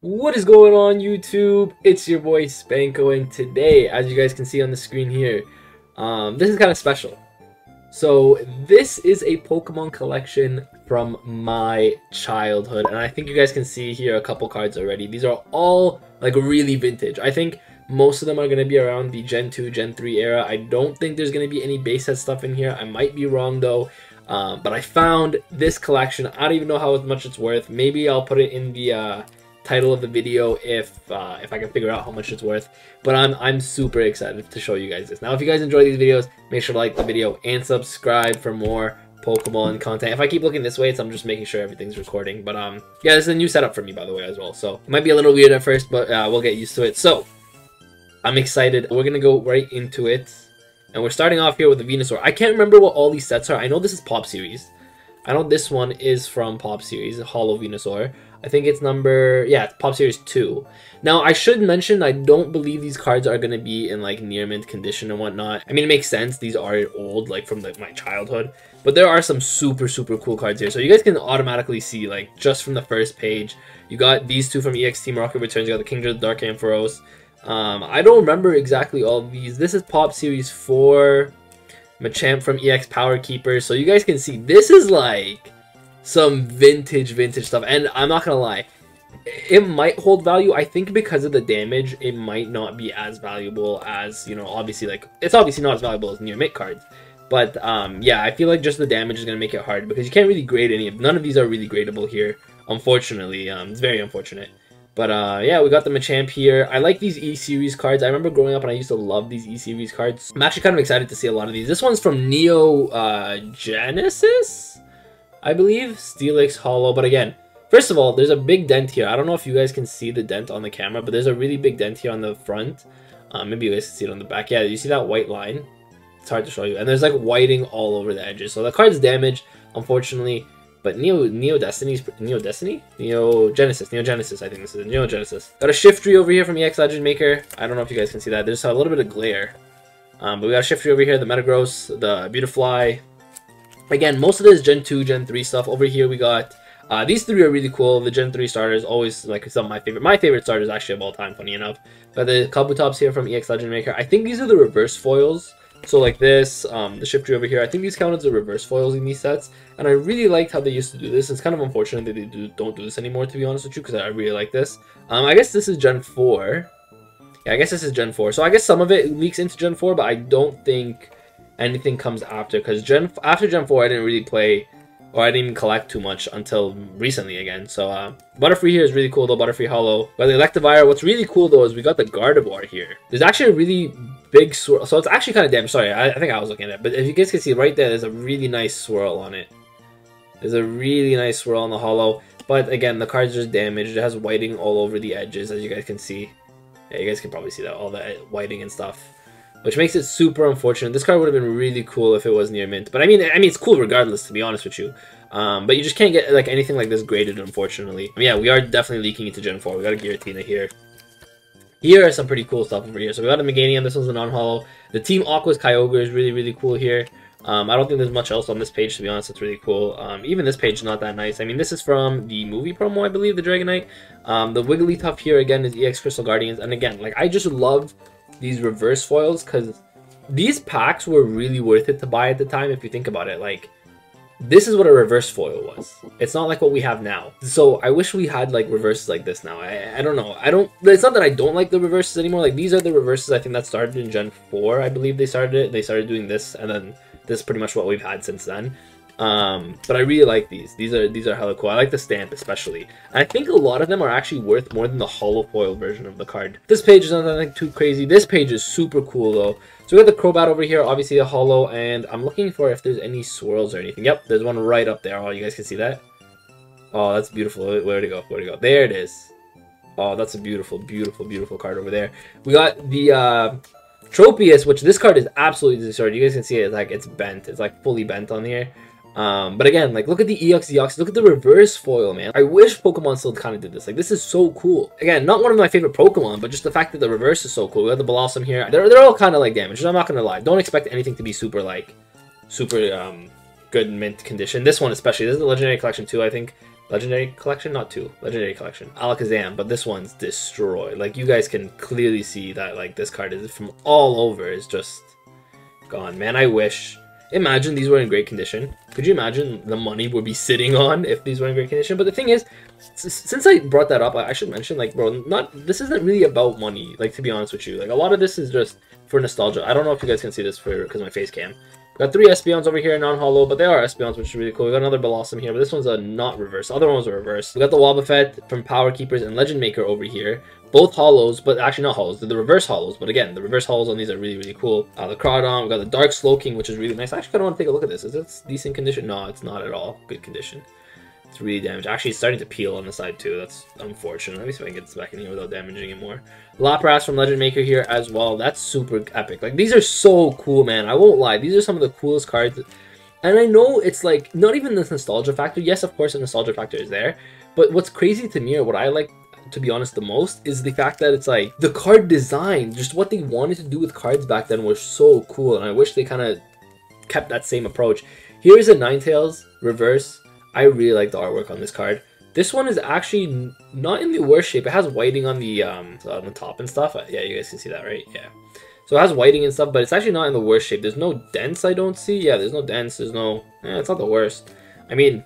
What is going on YouTube? It's your boy Spanko and today, as you guys can see on the screen here, um, this is kind of special. So this is a Pokemon collection from my childhood and I think you guys can see here a couple cards already. These are all like really vintage. I think most of them are going to be around the Gen 2, Gen 3 era. I don't think there's going to be any base set stuff in here. I might be wrong though. Um, but I found this collection. I don't even know how much it's worth. Maybe I'll put it in the... Uh, title of the video if uh, if I can figure out how much it's worth. But I'm I'm super excited to show you guys this. Now, if you guys enjoy these videos, make sure to like the video and subscribe for more Pokemon content. If I keep looking this way, it's I'm just making sure everything's recording. But um, yeah, this is a new setup for me, by the way, as well. So it might be a little weird at first, but uh, we'll get used to it. So I'm excited. We're gonna go right into it. And we're starting off here with the Venusaur. I can't remember what all these sets are. I know this is Pop Series. I know this one is from Pop Series, Holo Venusaur. I think it's number, yeah, Pop Series 2. Now, I should mention, I don't believe these cards are going to be in, like, near mint condition and whatnot. I mean, it makes sense. These are old, like, from, the, my childhood. But there are some super, super cool cards here. So you guys can automatically see, like, just from the first page, you got these two from EX Team Rocket Returns. You got the Kingdra, the Dark Ampharos. Um, I don't remember exactly all these. This is Pop Series 4. Machamp from EX Power Keeper. So you guys can see, this is, like some vintage, vintage stuff. And I'm not gonna lie, it might hold value. I think because of the damage, it might not be as valuable as, you know, obviously, like, it's obviously not as valuable as near mint cards. But, um, yeah, I feel like just the damage is going to make it hard because you can't really grade any of None of these are really gradable here, unfortunately. Um, it's very unfortunate. But, uh, yeah, we got the Machamp here. I like these E-Series cards. I remember growing up and I used to love these E-Series cards. I'm actually kind of excited to see a lot of these. This one's from Neo, uh, Genesis? I believe. Steelix Holo, but again, first of all, there's a big dent here. I don't know if you guys can see the dent on the camera, but there's a really big dent here on the front. Um, maybe you guys can see it on the back. Yeah, you see that white line? It's hard to show you. And there's like whiting all over the edges. So the card's damaged, unfortunately. But Neo Neo Destiny's Neo Destiny? Neo Genesis. Neo Genesis, I think this is Neo Genesis. Got a Shiftry over here from EX Legend Maker. I don't know if you guys can see that. There's a little bit of glare. Um, but we got a Shiftry over here, the Metagross, the Beautifly, Again, most of this Gen 2, Gen 3 stuff. Over here we got uh, these three are really cool. The Gen 3 starters, always like some of my favorite. My favorite starters actually of all time, funny enough. But the Kabutops here from EX Legend Maker. I think these are the reverse foils. So like this, um, the Shiftry over here, I think these count as the reverse foils in these sets. And I really liked how they used to do this. It's kind of unfortunate that they do, don't do this anymore, to be honest with you, because I really like this. Um, I guess this is Gen 4. Yeah, I guess this is Gen 4. So I guess some of it leaks into Gen 4, but I don't think anything comes after because Gen after Gen 4 I didn't really play or I didn't even collect too much until recently again. So uh, Butterfree here is really cool though, Butterfree Holo. But the Electivire, what's really cool though is we got the Gardevoir here. There's actually a really big swirl, so it's actually kind of damn. Sorry, I, I think I was looking at it, but if you guys can see right there, there's a really nice swirl on it. There's a really nice swirl on the Holo. but again, the card's just damaged. It has whiting all over the edges, as you guys can see. Yeah, you guys can probably see that, all the whiting and stuff which makes it super unfortunate. This card would have been really cool if it was near mint, but I mean, I mean, it's cool regardless, to be honest with you. Um, but you just can't get like anything like this graded, unfortunately. I mean, yeah, we are definitely leaking into Gen 4. We got a Giratina here. Here are some pretty cool stuff over here. So we got a Meganium. This one's a non-holo. The Team Aqua's Kyogre is really, really cool here. Um, I don't think there's much else on this page, to be honest. It's really cool. Um, even this page is not that nice. I mean, this is from the movie promo, I believe, the Dragonite. Um, the Wigglytuff here, again, is EX Crystal Guardians. And again, like, I just love these reverse foils because these packs were really worth it to buy at the time if you think about it. Like, this is what a reverse foil was. It's not like what we have now. So I wish we had like reverses like this now. I, I don't know. I don't. It's not that I don't like the reverses anymore. Like these are the reverses I think that started in Gen 4. I believe they started it. They started doing this, and then this is pretty much what we've had since then. Um, but I really like these. These are these are hella cool. I like the stamp especially. I think a lot of them are actually worth more than the holo foil version of the card. This page is nothing too crazy. This page is super cool though. So we got the Crobat over here, obviously a holo, and I'm looking for if there's any swirls or anything. Yep, there's one right up there. Oh, you guys can see that? Oh, that's beautiful. Where'd it go? Where'd it go? There it is. Oh, that's a beautiful, beautiful, beautiful card over there. We got the uh, Tropius, which this card is absolutely distorted. You guys can see it. Like it's bent. It's like fully bent on here. Um, but again, like look at the EX Deoxys, look at the reverse foil, man. I wish Pokemon still kind of did this. Like this is so cool. Again, not one of my favorite Pokemon, but just the fact that the reverse is so cool. We have the Bellossom here. They're, they're all kind of like damaged. I'm not gonna lie. Don't expect anything to be super like super um, good mint condition. This one especially. This is the Legendary Collection too, I think. Legendary collection, not two. Legendary collection, Alakazam, but this one's destroyed. Like you guys can clearly see that like this card is from all over is just gone. Man, I wish. Imagine these were in great condition. Could you imagine the money would be sitting on if these were in great condition? But the thing is, since I brought that up, I should mention like, bro, not this isn't really about money. Like to be honest with you, like a lot of this is just for nostalgia. I don't know if you guys can see this for because my face cam. Got three Espeons over here, non-holo, but they are Espeons, which is really cool. We got another Bellossom here, but this one's a not reverse. The other ones are reverse. We got the Wobbuffet from Power Keepers and Legend Maker over here. Both holos, but actually not holos. They're the reverse holos, but again, the reverse holos on these are really, really cool. Uh, the Crawdaunt, we got the Dark Slowking, which is really nice. I actually kind of want to take a look at this. Is it decent condition? No, it's not at all good condition. It's really damaged. Actually, it's starting to peel on the side too. That's unfortunate. Let me see if I can get this back in here without damaging it more. Lapras from Legend Maker here as well. That's super epic. Like, these are so cool, man. I won't lie. These are some of the coolest cards. And I know it's like, not even this nostalgia factor. Yes, of course, the nostalgia factor is there. But what's crazy to me, or what I like to be honest, the most is the fact that it's like the card design, just what they wanted to do with cards back then was so cool, and I wish they kind of kept that same approach. Here's a Ninetales reverse I really like the artwork on this card. This one is actually not in the worst shape. It has whiting on the um on the top and stuff. Uh, yeah, you guys can see that, right? Yeah. So it has whiting and stuff, but it's actually not in the worst shape. There's no dents I don't see. Yeah, there's no dents. There's no... Eh, it's not the worst. I mean,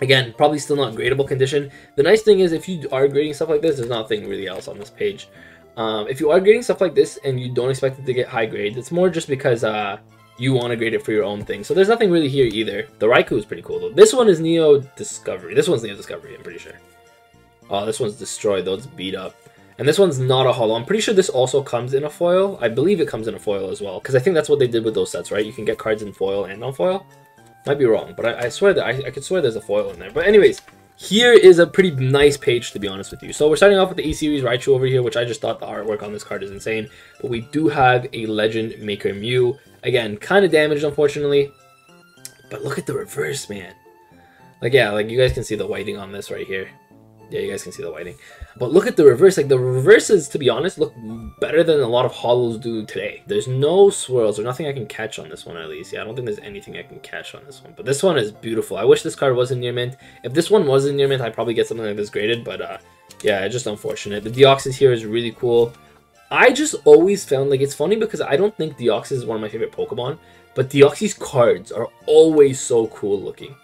again, probably still not gradable condition. The nice thing is if you are grading stuff like this, there's nothing really else on this page. Um, if you are grading stuff like this and you don't expect it to get high grades, it's more just because uh, you want to grade it for your own thing. So there's nothing really here either. The Raikou is pretty cool though. This one is Neo Discovery. This one's Neo Discovery, I'm pretty sure. Oh, this one's destroyed though. It's beat up. And this one's not a holo. I'm pretty sure this also comes in a foil. I believe it comes in a foil as well. Because I think that's what they did with those sets, right? You can get cards in foil and non-foil. Might be wrong, but I, I swear that I, I could swear there's a foil in there. But anyways, here is a pretty nice page, to be honest with you. So we're starting off with the E-Series Raichu over here, which I just thought the artwork on this card is insane. But we do have a Legend Maker Mew. Again, kind of damaged, unfortunately. But look at the reverse, man. Like, yeah, like you guys can see the whiting on this right here. Yeah, you guys can see the whiting. But look at the reverse. Like, the reverses, to be honest, look better than a lot of holos do today. There's no swirls or nothing I can catch on this one, at least. Yeah, I don't think there's anything I can catch on this one. But this one is beautiful. I wish this card was in near mint. If this one was in near mint, I'd probably get something like this graded. But, uh, yeah, just unfortunate. The Deoxys here is really cool. I just always found, like, it's funny because I don't think Deoxys is one of my favorite Pokemon. But Deoxys cards are always so cool looking.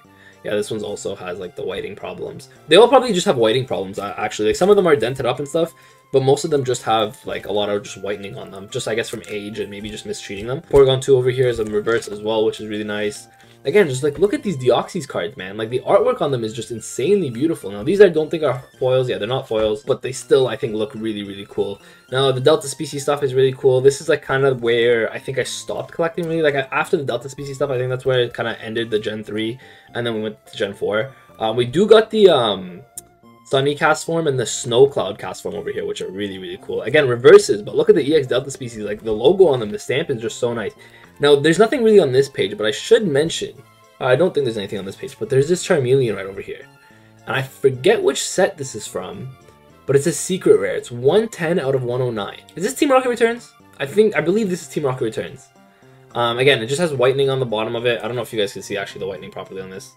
Yeah, this one's also has like the whiting problems. They all probably just have whiting problems actually. Like some of them are dented up and stuff, but most of them just have like a lot of just whitening on them. Just I guess from age and maybe just mistreating them. Porygon 2 over here is a reverse as well, which is really nice again, just like look at these Deoxys cards, man. Like the artwork on them is just insanely beautiful. Now these I don't think are foils. Yeah, they're not foils, but they still I think look really really cool. Now the Delta Species stuff is really cool. This is like kind of where I think I stopped collecting really. Like after the Delta Species stuff, I think that's where it kind of ended the Gen three, and then we went to Gen four. Uh, we do got the um Sunny Castform and the Snow Cloud Castform over here, which are really, really cool. Again, reverses, but look at the EX Delta species. Like, the logo on them, the stamp is just so nice. Now, there's nothing really on this page, but I should mention, uh, I don't think there's anything on this page, but there's this Charmeleon right over here. And I forget which set this is from, but it's a secret rare. It's 110 out of 109. Is this Team Rocket Returns? I think, I believe this is Team Rocket Returns. Um, again, it just has whitening on the bottom of it. I don't know if you guys can see actually the whitening properly on this.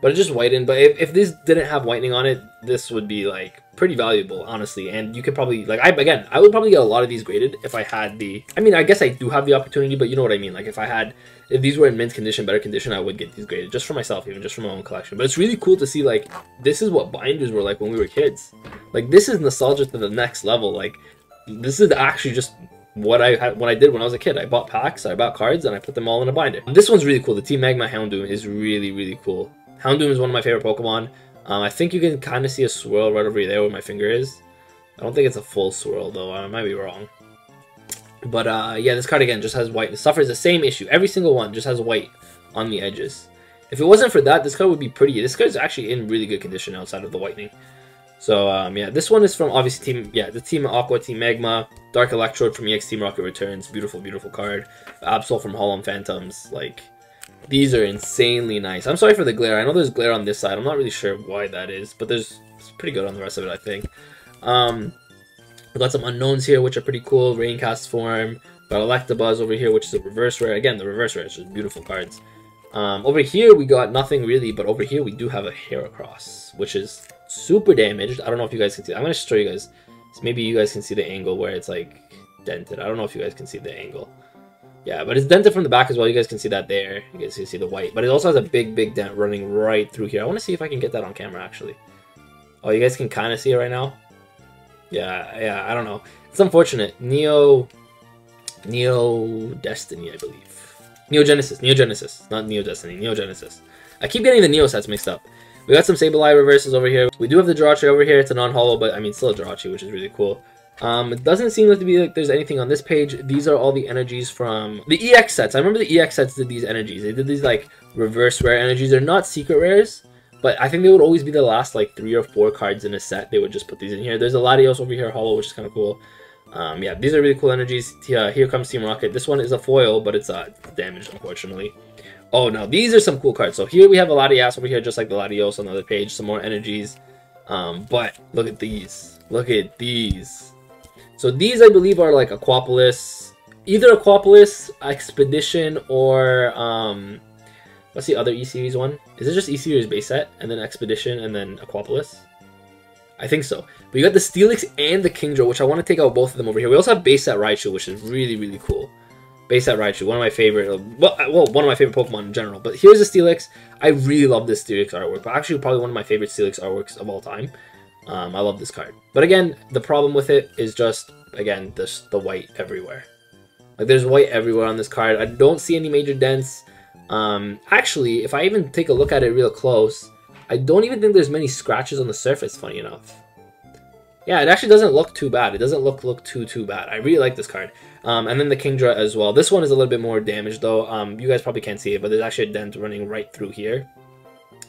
But it just whitened. But if, if this didn't have whitening on it, this would be like pretty valuable, honestly. And you could probably like I again, I would probably get a lot of these graded if I had the. I mean, I guess I do have the opportunity, but you know what I mean. Like if I had, if these were in mint condition, better condition, I would get these graded just for myself, even just for my own collection. But it's really cool to see like this is what binders were like when we were kids. Like this is nostalgia to the next level. Like this is actually just what I had, what I did when I was a kid. I bought packs, I bought cards, and I put them all in a binder. This one's really cool. The Team Magma Houndoom is really really cool. Houndoom is one of my favorite Pokemon. Um, I think you can kind of see a swirl right over there where my finger is. I don't think it's a full swirl though, I might be wrong. But uh, yeah, this card again just has white. It suffers the same issue. Every single one just has white on the edges. If it wasn't for that, this card would be pretty. This card is actually in really good condition outside of the whitening. So um, yeah, this one is from obviously team yeah the team Aqua, Team Magma, Dark Electrode from EX Team Rocket Returns, beautiful beautiful card. Absol from Holon Phantoms, like these are insanely nice. I'm sorry for the glare. I know there's glare on this side. I'm not really sure why that is, but there's it's pretty good on the rest of it, I think. Um, we got some Unowns here, which are pretty cool. Rain Castform. Got Electabuzz over here, which is a reverse rare. Again, the reverse rare is just beautiful cards. Um, over here, we got nothing really, but over here we do have a Heracross, which is super damaged. I don't know if you guys can see. I'm going to show you guys. So maybe you guys can see the angle where it's like dented. I don't know if you guys can see the angle. Yeah, but it's dented from the back as well. You guys can see that there. You guys can see the white. But it also has a big, big dent running right through here. I want to see if I can get that on camera, actually. Oh, you guys can kind of see it right now? Yeah, yeah, I don't know. It's unfortunate. Neo... Neo Destiny, I believe. Neo Genesis. Neo Genesis. Not Neo Destiny. Neo Genesis. I keep getting the Neo sets mixed up. We got some Sableye reverses over here. We do have the Jirachi over here. It's a non-holo, but I mean, still a Jirachi, which is really cool. Um, it doesn't seem like to be like there's anything on this page. These are all the energies from the EX sets. I remember the EX sets did these energies. They did these like reverse rare energies. They're not secret rares, but I think they would always be the last like three or four cards in a set. They would just put these in here. There's a Latios over here, holo, which is kind of cool. Um, yeah, these are really cool energies. Yeah, here comes Team Rocket. This one is a foil, but it's uh, damaged, unfortunately. Oh, no, these are some cool cards. So here we have a Latias over here, just like the Latios on the other page. Some more energies. Um, but look at these. Look at these. So these, I believe, are like Aquapolis, either Aquapolis, Expedition, or um, what's the other E Series one? Is it just E Series base set and then Expedition and then Aquapolis? I think so. But you got the Steelix and the Kingdra, which I want to take out both of them over here. We also have base set Raichu, which is really really cool. Base set Raichu, one of my favorite, well, well, one of my favorite Pokemon in general. But here's the Steelix. I really love this Steelix artwork. But actually, probably one of my favorite Steelix artworks of all time. Um, I love this card. But again, the problem with it is just, again, this the white everywhere. Like, there's white everywhere on this card. I don't see any major dents. Um, actually, if I even take a look at it real close, I don't even think there's many scratches on the surface, funny enough. Yeah, it actually doesn't look too bad. It doesn't look look too, too bad. I really like this card. Um, and then the Kingdra as well. This one is a little bit more damaged, though. Um, you guys probably can't see it, but there's actually a dent running right through here.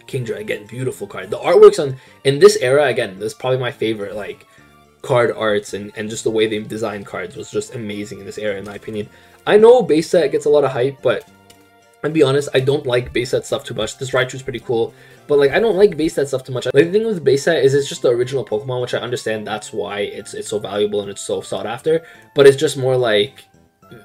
Kingdra again, beautiful card. The artworks on in this era again, this is probably my favorite like card arts and and just the way they designed cards was just amazing in this era in my opinion. I know base set gets a lot of hype, but I'll be honest, I don't like base set stuff too much. This Raichu is pretty cool, but like I don't like base set stuff too much. Like, the thing with base set is it's just the original Pokemon, which I understand that's why it's it's so valuable and it's so sought after. But it's just more like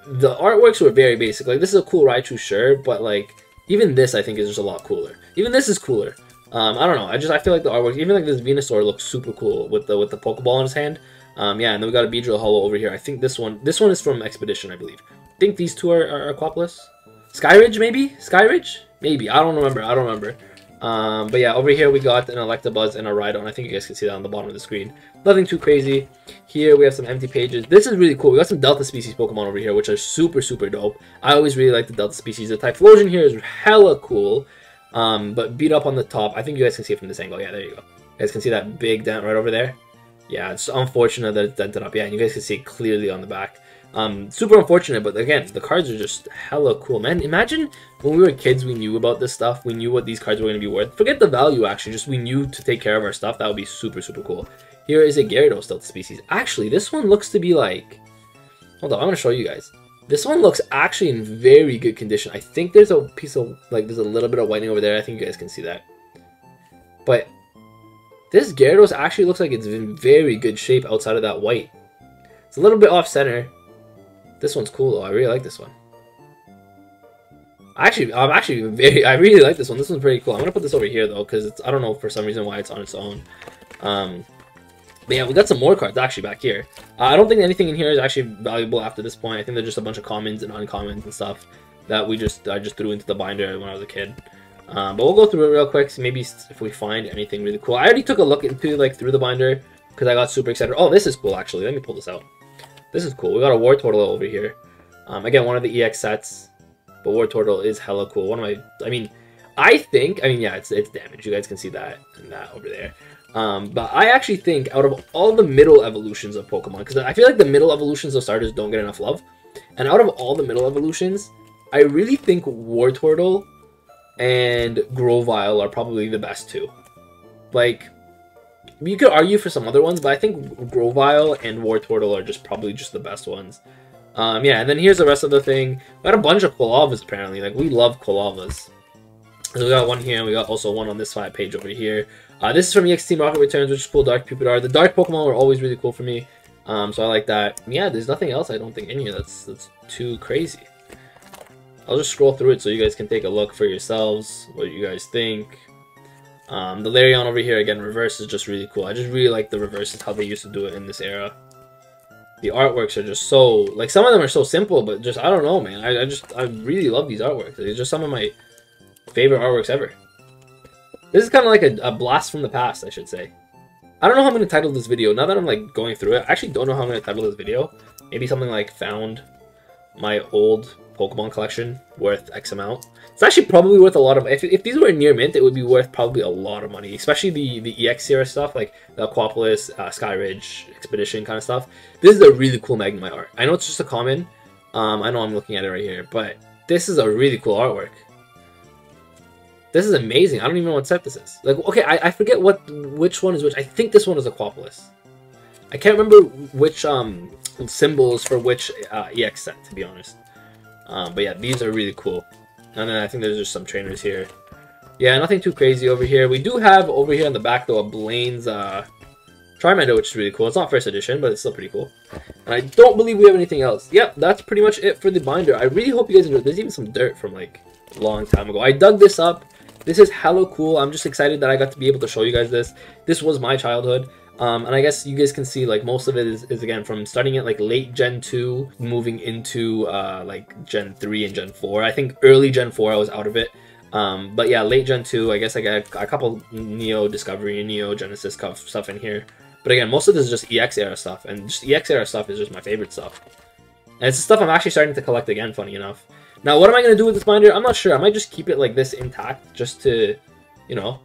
the artworks were very basic. Like this is a cool Raichu, sure, but like even this I think is just a lot cooler. Even this is cooler. Um, I don't know. I just I feel like the artwork, even like this Venusaur looks super cool with the with the Pokeball in his hand. Um, yeah, and then we got a Beedrill Holo over here. I think this one this one is from Expedition, I believe. I think these two are, are Aquapolis. Skyridge, maybe? Skyridge? Maybe. I don't remember. I don't remember. Um, but yeah, over here we got an Electabuzz and a Rhydon. I think you guys can see that on the bottom of the screen. Nothing too crazy. Here we have some empty pages. This is really cool. We got some Delta species Pokemon over here, which are super, super dope. I always really like the Delta species. The Typhlosion here is hella cool. Um, but beat up on the top. I think you guys can see it from this angle. Yeah, there you go. You guys can see that big dent right over there. Yeah, it's unfortunate that it's dented up. Yeah, and you guys can see it clearly on the back. Um, super unfortunate, but again, the cards are just hella cool, man. Imagine when we were kids, we knew about this stuff. We knew what these cards were going to be worth. Forget the value, actually. Just we knew to take care of our stuff. That would be super, super cool. Here is a Gyarados Delta species. Actually, this one looks to be like... Hold on, I'm going to show you guys. This one looks actually in very good condition. I think there's a piece of, like, there's a little bit of whitening over there. I think you guys can see that. But this Gyarados actually looks like it's in very good shape outside of that white. It's a little bit off-center, this one's cool though. I really like this one. Actually, I'm actually very, I really like this one. This one's pretty cool. I'm gonna put this over here though, because I don't know for some reason why it's on its own. Um, but yeah, we got some more cards actually back here. Uh, I don't think anything in here is actually valuable after this point. I think they're just a bunch of commons and uncommons and stuff that we just I just threw into the binder when I was a kid. Um, but we'll go through it real quick. So maybe if we find anything really cool. I already took a look into like through the binder because I got super excited. Oh, this is cool actually. Let me pull this out. This is cool. We got a Wartortle over here. Um, again, one of the EX sets. But Wartortle is hella cool. One of my... I mean, I think... I mean, yeah, it's, it's damage. You guys can see that and that over there. Um, but I actually think out of all the middle evolutions of Pokemon, because I feel like the middle evolutions of starters don't get enough love. And out of all the middle evolutions, I really think War Wartortle and Grovyle are probably the best two. Like, you could argue for some other ones, but I think Grovyle and War Wartortle are just probably just the best ones. Um, yeah, and then here's the rest of the thing. We got a bunch of Quilavas, apparently. Like, we love Quilavas. So we got one here, and we got also one on this side page over here. Uh, this is from Team Rocket Returns, which is cool. Dark Pupitar. The Dark Pokemon were always really cool for me. Um, so I like that. Yeah, there's nothing else I don't think in here that's, that's too crazy. I'll just scroll through it so you guys can take a look for yourselves, what you guys think. Um, the Lairon over here, again, reverse is just really cool. I just really like the reverse, is how they used to do it in this era. The artworks are just so, like, some of them are so simple, but just, I don't know, man. I, I just, I really love these artworks. They're just some of my favorite artworks ever. This is kind of like a, a blast from the past, I should say. I don't know how I'm going to title this video. Now that I'm, like, going through it, I actually don't know how I'm going to title this video. Maybe something like, found my old Pokemon collection worth X amount. It's actually probably worth a lot of. If, if these were near mint, it would be worth probably a lot of money, especially the the EX series stuff like the Aquapolis, uh, Skyridge Expedition kind of stuff. This is a really cool Magnemite art. I know it's just a common. Um, I know I'm looking at it right here, but this is a really cool artwork. This is amazing. I don't even know what set this is. Like, okay, I, I forget what which one is which. I think this one is Aquapolis. I can't remember which um symbols for which uh, EX set, to be honest. Um, but yeah, these are really cool. And then I think there's just some trainers here. Yeah, nothing too crazy over here. We do have over here in the back, though, a Blaine's uh, Charmander, which is really cool. It's not first edition, but it's still pretty cool. And I don't believe we have anything else. Yep, that's pretty much it for the binder. I really hope you guys enjoyed. There's even some dirt from, like, a long time ago. I dug this up. This is hella cool. I'm just excited that I got to be able to show you guys this. This was my childhood. Um, and I guess you guys can see like most of it is, is again from starting at like late Gen 2, moving into uh, like Gen 3 and Gen 4. I think early Gen 4 I was out of it. Um, but yeah, late Gen 2, I guess I got a couple Neo Discovery and Neo Genesis stuff in here. But again, most of this is just EX era stuff, and just EX era stuff is just my favorite stuff. And it's the stuff I'm actually starting to collect again, funny enough. Now, what am I going to do with this binder? I'm not sure. I might just keep it like this intact, just to, you know,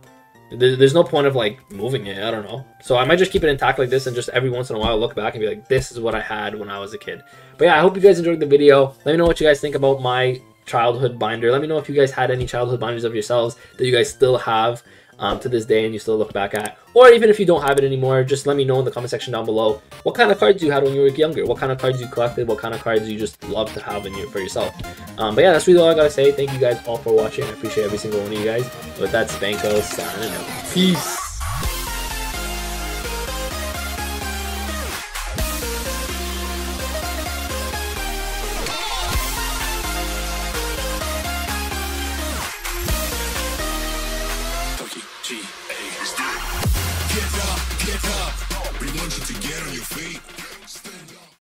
there's no point of like moving it. I don't know. So I might just keep it intact like this and just every once in a while look back and be like, this is what I had when I was a kid. But yeah, I hope you guys enjoyed the video. Let me know what you guys think about my childhood binder. Let me know if you guys had any childhood binders of yourselves that you guys still have um, to this day and you still look back at. Or even if you don't have it anymore, just let me know in the comment section down below what kind of cards you had when you were younger, what kind of cards you collected, what kind of cards you just love to have in your, for yourself. Um, but yeah, that's really all I gotta say. Thank you guys all for watching. I appreciate every single one of you guys. With that, Spanko signing out. Peace.